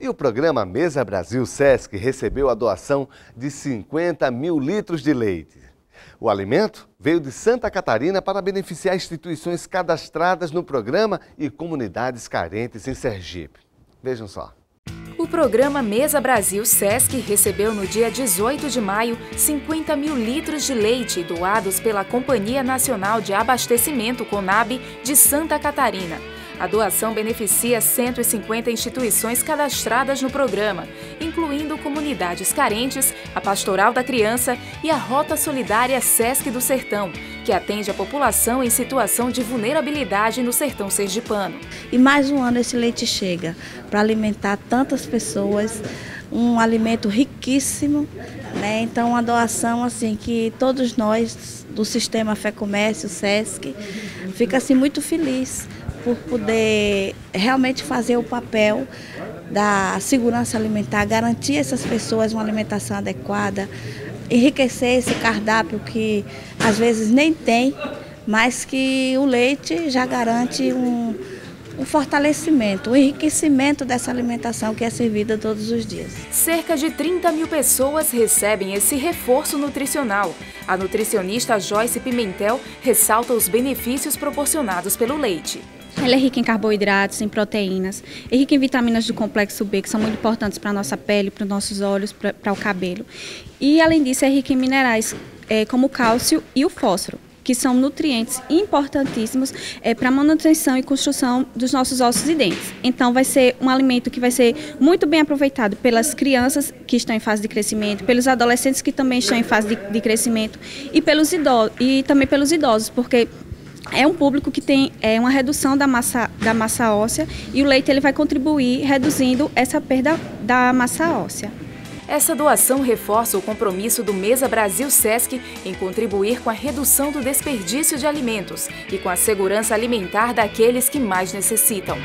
E o programa Mesa Brasil Sesc recebeu a doação de 50 mil litros de leite. O alimento veio de Santa Catarina para beneficiar instituições cadastradas no programa e comunidades carentes em Sergipe. Vejam só. O programa Mesa Brasil Sesc recebeu no dia 18 de maio 50 mil litros de leite doados pela Companhia Nacional de Abastecimento Conab de Santa Catarina. A doação beneficia 150 instituições cadastradas no programa, incluindo comunidades carentes, a Pastoral da Criança e a Rota Solidária Sesc do Sertão, que atende a população em situação de vulnerabilidade no sertão sergipano. E mais um ano esse leite chega para alimentar tantas pessoas, um alimento riquíssimo, né? Então a doação assim que todos nós do sistema Fé Comércio, SESC, fica assim muito feliz por poder realmente fazer o papel da segurança alimentar, garantir essas pessoas uma alimentação adequada, enriquecer esse cardápio que às vezes nem tem, mas que o leite já garante um, um fortalecimento, um enriquecimento dessa alimentação que é servida todos os dias. Cerca de 30 mil pessoas recebem esse reforço nutricional. A nutricionista Joyce Pimentel ressalta os benefícios proporcionados pelo leite. Ela é rica em carboidratos, em proteínas, é rica em vitaminas do complexo B, que são muito importantes para a nossa pele, para os nossos olhos, para, para o cabelo. E, além disso, é rica em minerais é, como o cálcio e o fósforo, que são nutrientes importantíssimos é, para a manutenção e construção dos nossos ossos e dentes. Então, vai ser um alimento que vai ser muito bem aproveitado pelas crianças que estão em fase de crescimento, pelos adolescentes que também estão em fase de, de crescimento e, pelos idosos, e também pelos idosos, porque é um público que tem é, uma redução da massa, da massa óssea e o leite ele vai contribuir reduzindo essa perda da massa óssea. Essa doação reforça o compromisso do Mesa Brasil Sesc em contribuir com a redução do desperdício de alimentos e com a segurança alimentar daqueles que mais necessitam.